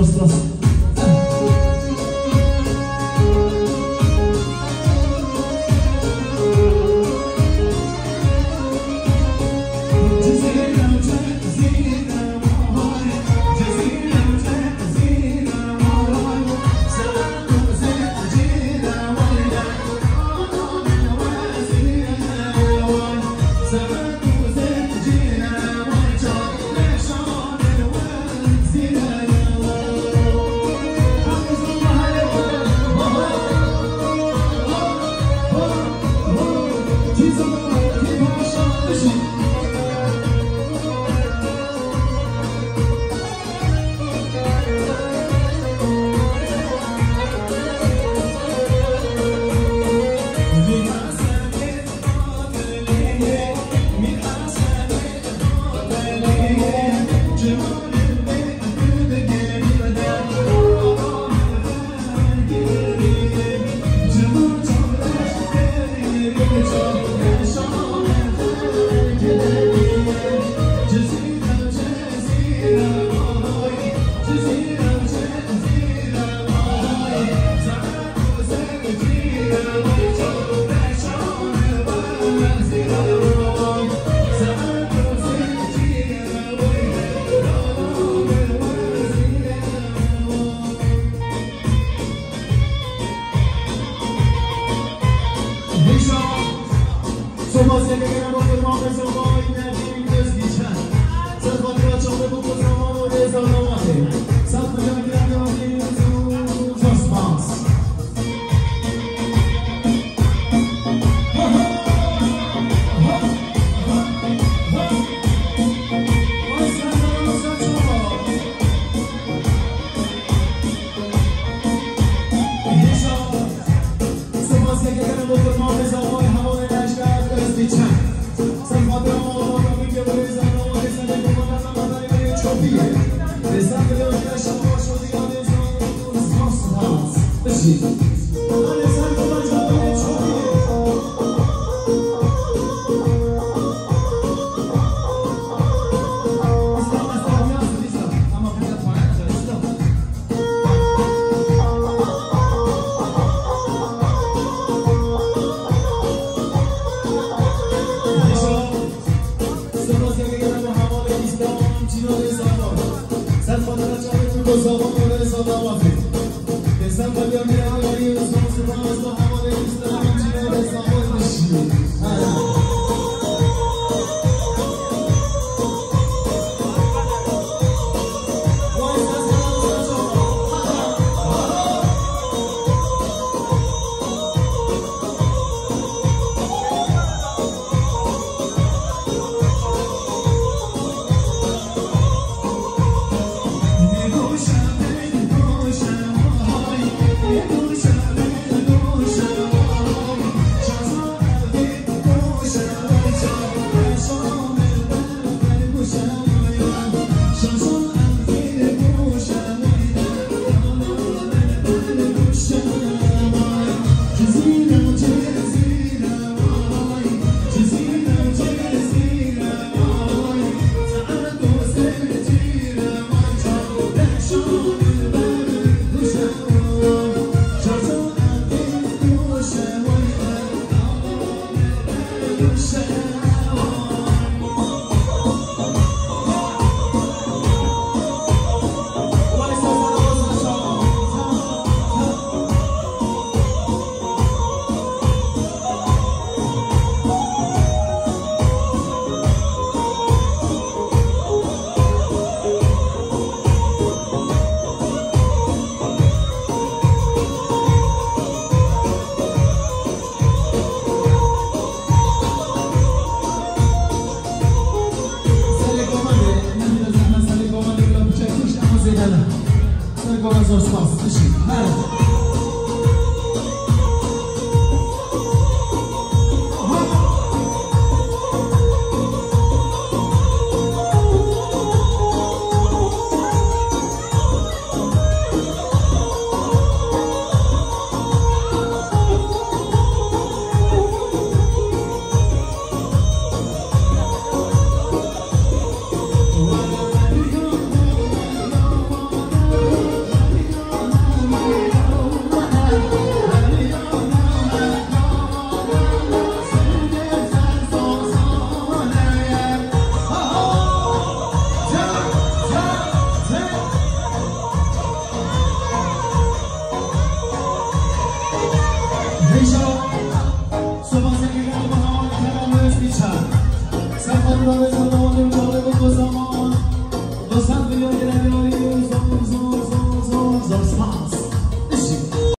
nuestras Salvador, Salvador, Salvador, Salvador, Salvador, Salvador, Sergo was rozpasty. Halo.